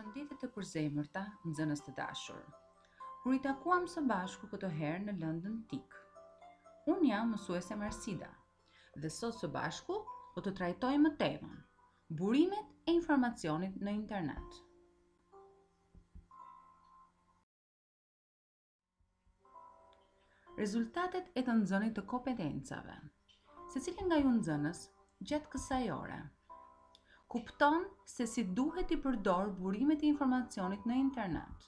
Përshëndetje të përzemërta, nxënës të dashur. U ritakuam së bashku këtë herë në lëndën TIK. Unë jam mësuese Marsida dhe sot së bashku do të trajtojmë temën burimet e informacionit në internet. Rezultatet e të nxënit të kompetencave. Secili nga ju nxënës gjatë kësaj ore kupton se si duhet t'i përdorë burimet e informacionit në internet.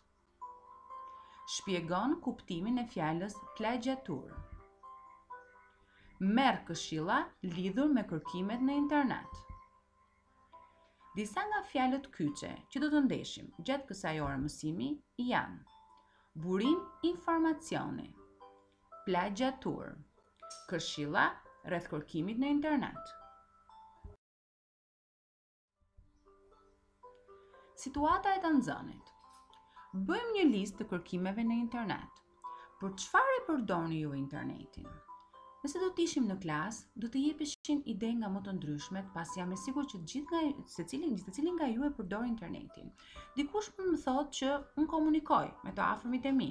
Shpjegon kuptimin e fjalës plagjiaturë. Merr këshilla lidhur me kërkimet në internet. Disa nga fjalët kyçe që do të ndeshim gjatë kësaj ore mësimi janë burim informacioni, plagjiaturë, këshilla rreth kërkimit në internet. Situata e të nxënit. Bëjmë një listë të kërkimeve në internet. Për çfarë e përdoni ju internetin? Nëse do të ishim në klasë, do të jepeshin ide nga më të ndryshmet, pasi jam e sigurt që gjithë nga secili, secili nga ju e përdor internetin. Dikush mund të më thotë që unë komunikoj me të afërmit e mi.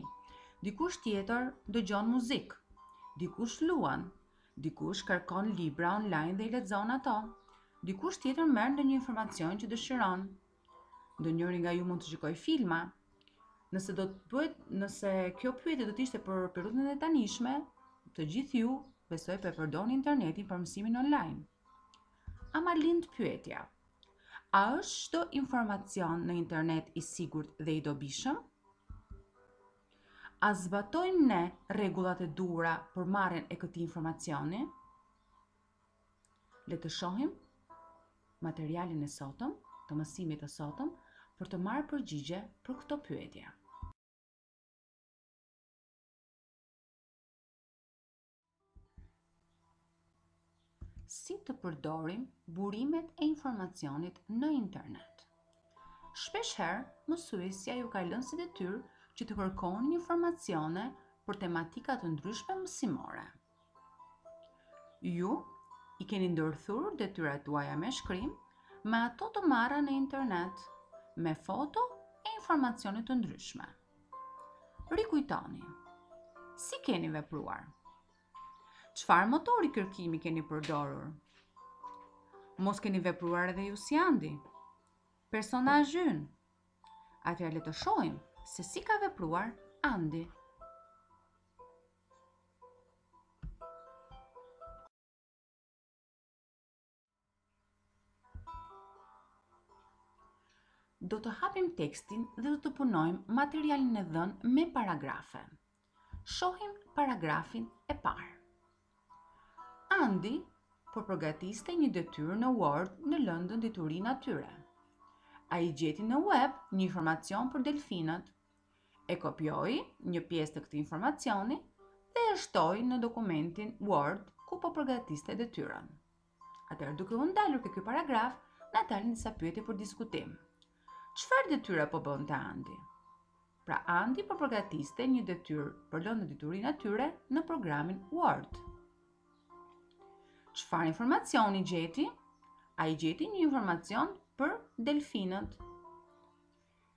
Dikush tjetër dëgjon muzikë. Dikush luan. Dikush kërkon libra online dhe i lexon ato. Dikush tjetër merr ndonjë informacion që dëshiron. Ndonjëri nga ju mund të shikojë filma. Nëse do të bëhet, nëse kjo pyetje do të ishte për periudhën e tanishme, të gjithë ju besoj po e përdorni internetin për mësimin online. Ama lind pyetja. A është çdo informacion në internet i sigurt dhe i dobishëm? A zbatojmë ne rregullat e duhura për marrjen e këtij informacioni? Le të shohim materialin e sotëm, të mësimit të sotëm, për të marrë përgjigje për këto pyetje. si të përdorim burimet e informacionit në internet. Shpeshherë, mësuesja ju ka lënë si detyrë që të kërkoni informacione për tematika të ndryshme mësimore. Ju i keni ndërthurur detyrat tuaja me shkrim, me ato të marra në internet, me foto e informacione të ndryshme. Rikujtoni, si keni vepruar? Çfarë motori kërkimi keni përdorur? Mos keni vepruar edhe ju si Andi, personazhi ynë? Atëherë le të shohim se si ka vepruar Andi. Do të hapim tekstin dhe do të punojmë materialin e dhënë me paragrafe. Shohim paragrafin e parë. Andi po përgatiste një detyrë në Word në lëndën dituri natyre. Ai gjeti në web një informacion për delfinët E kopjoi një pjesë të këtij informacioni dhe e shtoi në dokumentin Word ku po përgatiste detyrën. Atëherë duke u ndalur te ky paragraf, na dalin disa pyetje për diskutim. Çfarë detyre po bënte Andi? Pra Andi po përgatiste një detyrë për lëndën dituri natyre në programin Word. Çfarë informacioni gjeti? Ai gjeti një informacion për delfinët.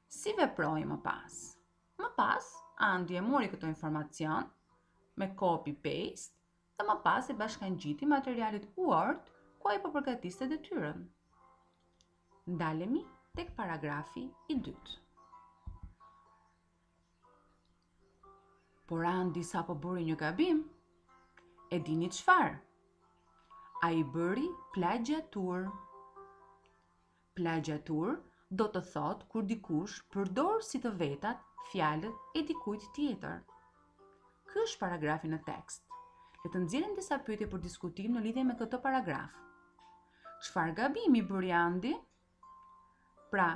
Si veproi më pas? Më pas, Andi e mori këtë informacion me copy-paste dhe më pas e bashkangjiti materialit Word ku ai po përgatiste detyrën. Ndalemi tek paragrafi i dytë. Por Andi sapo bëri një gabim, e dini çfarë? Ai bëri plagjiaturë. Plagjiaturë do të thotë kur dikush përdor si të vetat fjalët e dikujt tjetër. Ky është paragrafi në tekst. Le të nxjerrim disa pyetje për diskutim në lidhje me këtë paragraf. Çfarë gabimi bëri Andi? Pra,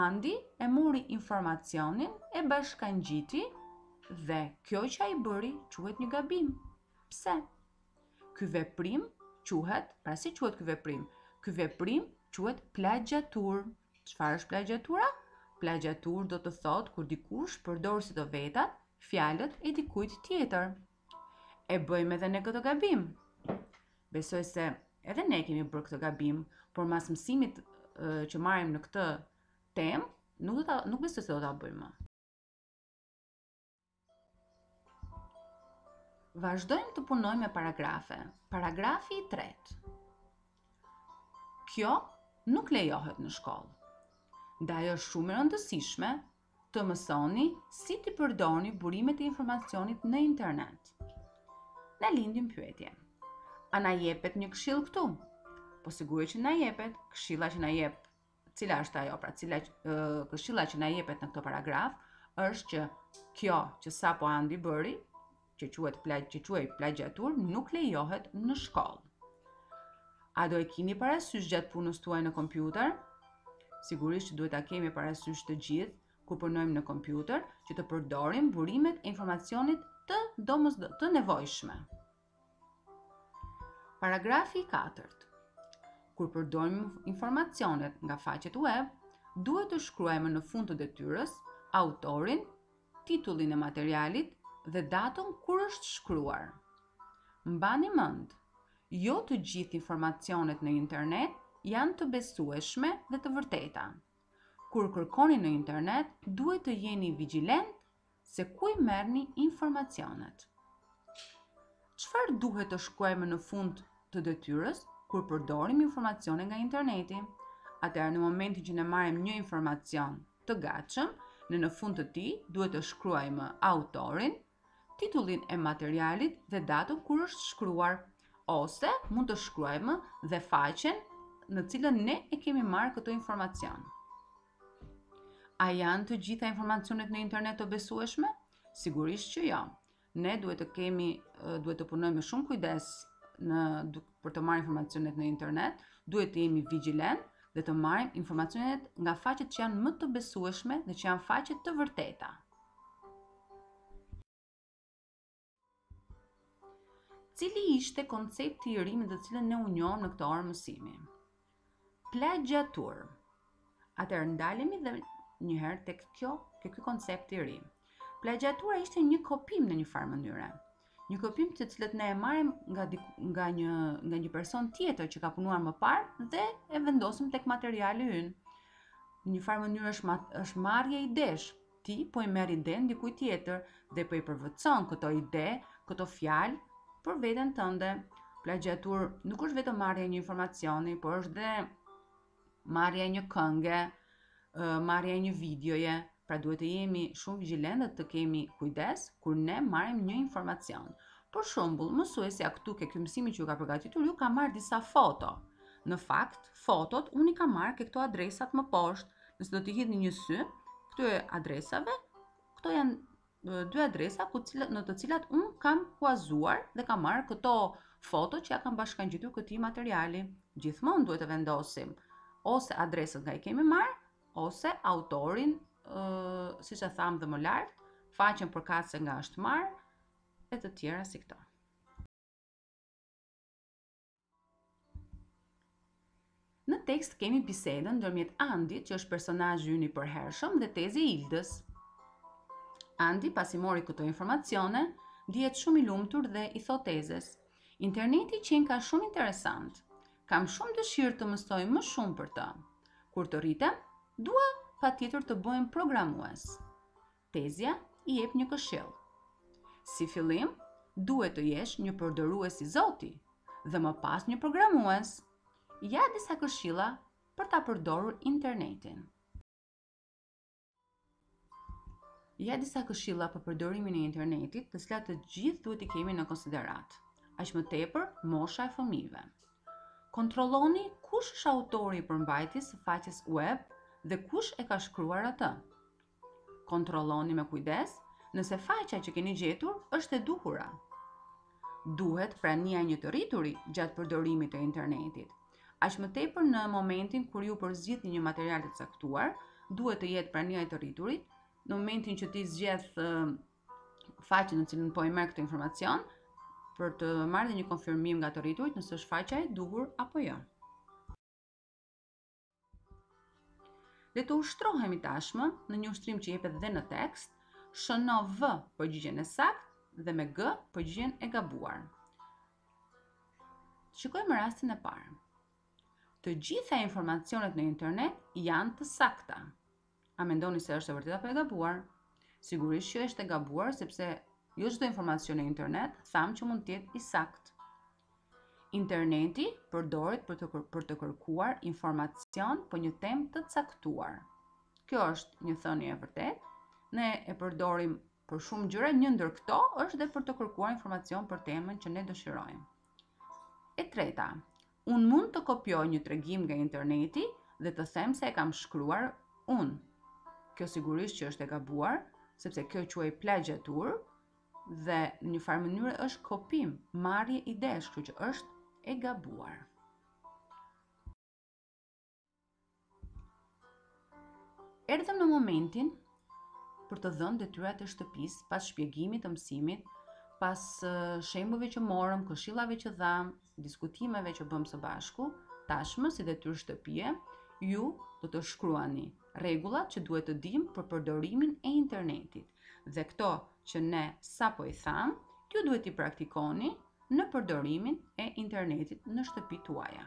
Andi e mori informacionin e bashkangjiti dhe kjo që ai bëri quhet një gabim. Pse? Ky veprim quhet, pra si quhet ky veprim? Ky veprim quhet plagjiaturë. Çfarë është plagjiatura? Plagjiaturë do të thotë kur dikush përdor si të vetat fjalët e dikujt tjetër. E bëjmë edhe ne këtë gabim. Besoj se edhe ne e kemi bërë këtë gabim, por mas mësimit që marrim në këtë temë, nuk do ta, nuk besoj se do ta bëjmë. Vazhdojmë të punojmë me paragrafe. Paragrafi i tretë. Kjo nuk lejohet në shkollë. Ndaj është shumë e rëndësishme të mësoni si t'i përdorni burimet e informacionit në internet. Na lindin pyetje. A na jepet një këshillë këtu? Po sigurisht që na jepet, këshilla që na jep cila është ajo, pra cila këshilla që na jepet në këtë paragraf është që kjo që sapo Andi bëri, që quhet plagj, që quhet plagjiaturë, nuk lejohet në shkollë. A do e kini parasysh gjatë punës tuaj në kompjuter? Sigurisht që duhet ta kemi parasysh të gjithë kur punojmë në kompjuter, që të përdorim burimet e informacionit të domos të nevojshme. Paragrafi i katërt. Kur përdorim informacionet nga faqet web, duhet të shkruajmë në fund të detyrës autorin, titullin e materialit dhe datën kur është shkruar. Mbani mend, jo të gjithë informacionet në internet janë të besueshme dhe të vërteta. Kur kërkoni në internet, duhet të jeni vigjilentë Se ku i merrni informacionet? Çfarë duhet të shkruajmë në fund të detyrës kur përdorim informacione nga interneti? Atëherë në momentin që ne marrim një informacion të gatshëm, ne në fund të tij duhet të shkruajmë autorin, titullin e materialit dhe datën kur është shkruar, ose mund të shkruajmë dhe faqen në të cilën ne e kemi marrë këtë informacion. A janë të gjitha informacionet në internet të besueshme? Sigurisht që jo. Ne duhet të kemi duhet të punojmë me shumë kujdes në për të marrë informacionet në internet, duhet të jemi vigjilentë dhe të marrim informacionet nga faqet që janë më të besueshme dhe që janë faqet të vërteta. Cili ishte koncepti i ri me të cilën ne u njohëm në këtë orë mësimi? Plagjiaturë. Atëherë ndalemi dhe një herë tek kjo, tek ky koncept i ri. Plagjiatura ishte një kopim në një farë mënyre. Një kopim të cilët ne e marrim nga diku, nga një nga një person tjetër që ka punuar më parë dhe e vendosim tek materiali ynë. Në një farë mënyre është është marrje idesh, Ti po i merr idenë dikujt tjetër dhe po i përvetëson këto ide, këto fjalë për veten tënde. Plagjiaturë nuk është vetëm marrja e një informacioni, por është dhe marrja e një kënge, marrja e një videoje, pra duhet të jemi shumë vigjilentë dhe të kemi kujdes kur ne marrim një informacion. Për shembull, mësuesja këtu ke ky mësimi që ju ka përgatitur, ju ka marrë disa foto. Në fakt, fotot unë i kam marrë ke këto adresat më poshtë, Nëse do t'i hidhni një sy këtyre adresave, këto janë dy adresa ku cilat, në të cilat unë kam kuazuar dhe kam marrë këto foto që ia kam bashkëngjitur këtij materiali. Gjithmonë duhet të vendosim ose adresën nga i kemi marrë, ose autorin, ë, siç e thamë dhe më lart, faqen përkatëse nga është marrë e të tjera si këto. Në tekst kemi bisedën ndërmjet Andit, që është personazhi ynë i përhershëm dhe teze Ildës. Andi pasi mori këto informacione, ndihet shumë i lumtur dhe i thotë tezes: "Interneti qenka shumë interesant. Kam shumë dëshirë të mësoj më shumë për të. Kur të rritem, dua patjetër të bëhem programues." Tezja i jep një këshillë. Si fillim, duhet të jesh një përdorues i zoti dhe më pas një programues. Ja disa këshilla për ta përdorur internetin. Ja disa këshilla për përdorimin e internetit, të cilat të gjithë duhet t'i kemi në konsideratë. Aq më tepër, mosha e fëmijëve. Kontrolloni kush është autori i përmbajtjes së faqes web dhe kush e ka shkruar atë. Kontrolloni me kujdes nëse faqja që keni gjetur është e duhura. Duhet prania e një të rrituri gjatë përdorimit të internetit. Aq më tepër në momentin kur ju përzgjidhni një material të caktuar, duhet të jetë prania e të rriturit në momentin që ti zgjedh faqen në cilën po e merr këtë informacion për të marrë një konfirmim nga të rriturit nëse është faqja e duhur apo jo. Le të ushtrohemi tashmë në një ushtrim që jepet dhe në tekst, shëno V përgjigjen e saktë dhe me G përgjigjen e gabuar. Shikojmë rastin e parë. Të gjitha informacionet në internet janë të sakta. A mendoni se është e vërtetë apo e gabuar? Sigurisht që është e gabuar sepse jo çdo informacion në internet thamë që mund të jetë i saktë. Interneti përdoret për të për të kërkuar informacion për një temë të caktuar. Kjo është një thënie e vërtetë. Ne e përdorim për shumë gjëra, një ndër këto është dhe për të kërkuar informacion për temën që ne dëshirojmë. E treta, Unë mund të kopjoj një tregim nga interneti dhe të them se e kam shkruar unë. Kjo sigurisht që është e gabuar, sepse kjo quhet plagjiaturë dhe në një farë mënyre është kopim, marrje idesh, kështu që është e gabuar. Erdhëm në momentin për të dhënë detyrat e shtëpisë, pas shpjegimit të mësimit, pas shembujve që morëm, këshillave që dhamë, diskutimeve që bëmë së bashku, tashmë si detyrë shtëpie, ju do të shkruani rregullat që duhet të dimë për përdorimin e internetit. Dhe këto që ne sapo i thamë, ju duhet t'i praktikoni në përdorimin e internetit në shtëpitë tuaja.